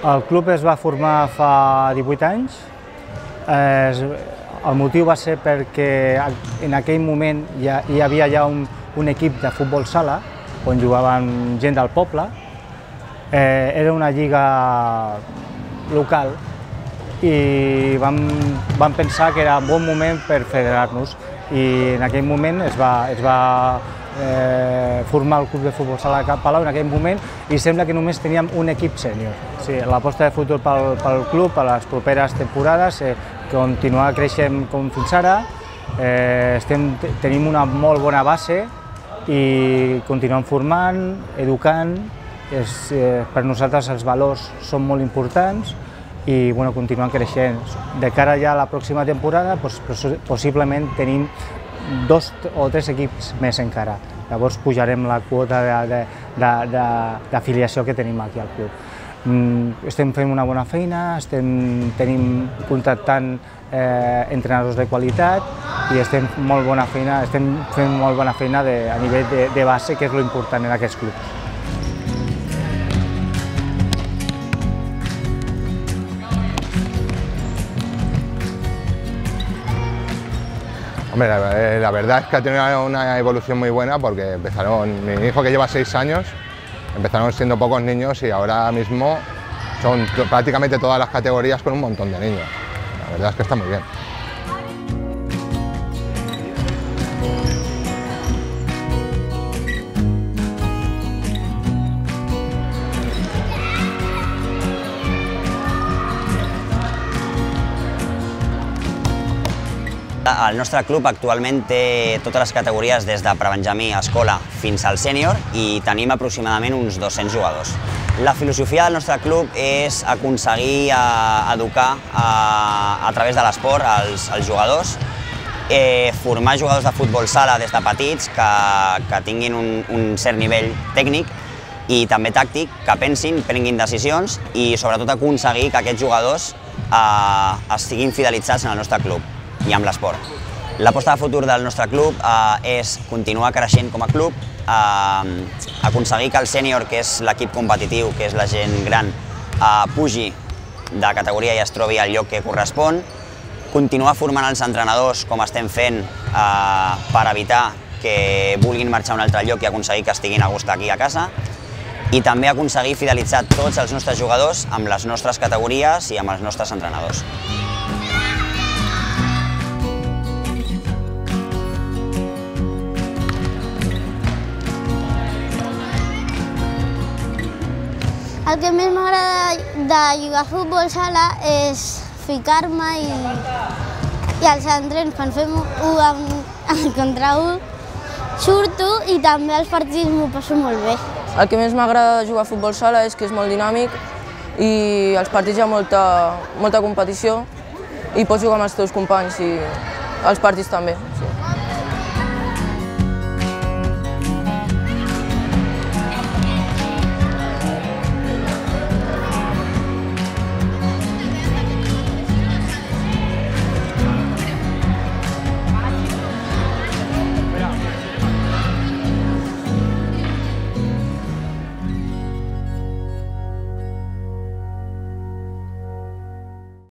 El club es va formar fa 18 anys. El motiu va ser perquè en aquell moment ja, hi havia ja un, un equip de futbol sala on jugaven gent del poble. Eh, era una lliga local i vam, vam pensar que era un bon moment per federar-nos i en aquell moment es va, es va eh, formar el club de futbol sala de Palau en aquell moment i sembla que només teníem un equip sènior. Sí, L'aposta de futur pel, pel club a les properes temporades eh, continuar creixent com fins ara, eh, estem, tenim una molt bona base i continuem formant, educant, és, eh, per nosaltres els valors són molt importants i bueno, continuem creixent. De cara ja a la pròxima temporada, doncs, possiblement tenim dos o tres equips més encara. Llavors pujarem la quota d'afiliació que tenim aquí al club. Mm, estem fent una bona feina, estem tenim contractant eh, entrenadors de qualitat i estem molt bona feina, estem fent molt bona feina de, a nivell de, de base, que és lo important en aquests clubs. Hombre, la, verdad es que ha tenido una evolución muy buena porque empezaron, mi hijo que lleva seis años, empezaron siendo pocos niños y ahora mismo son prácticamente todas las categorías con un montón de niños. La verdad es que está muy bien. El nostre club actualment té totes les categories des de prebenjamí, escola, fins al sènior i tenim aproximadament uns 200 jugadors. La filosofia del nostre club és aconseguir eh, educar a, eh, a través de l'esport els, els jugadors, eh, formar jugadors de futbol sala des de petits que, que tinguin un, un cert nivell tècnic i també tàctic, que pensin, prenguin decisions i sobretot aconseguir que aquests jugadors eh, estiguin fidelitzats en el nostre club i amb l'esport. L'aposta de futur del nostre club eh, és continuar creixent com a club, eh, aconseguir que el sènior, que és l'equip competitiu, que és la gent gran, eh, pugi de categoria i es trobi al lloc que correspon, continuar formant els entrenadors com estem fent eh, per evitar que vulguin marxar a un altre lloc i aconseguir que estiguin a gust aquí a casa, i també aconseguir fidelitzar tots els nostres jugadors amb les nostres categories i amb els nostres entrenadors. El que més m'agrada de jugar a futbol sala és ficar-me i, i els entrens, quan fem un amb, contra un, surto i també els partits m'ho passo molt bé. El que més m'agrada jugar a futbol sala és que és molt dinàmic i als partits hi ha molta, molta competició i pots jugar amb els teus companys i els partits també.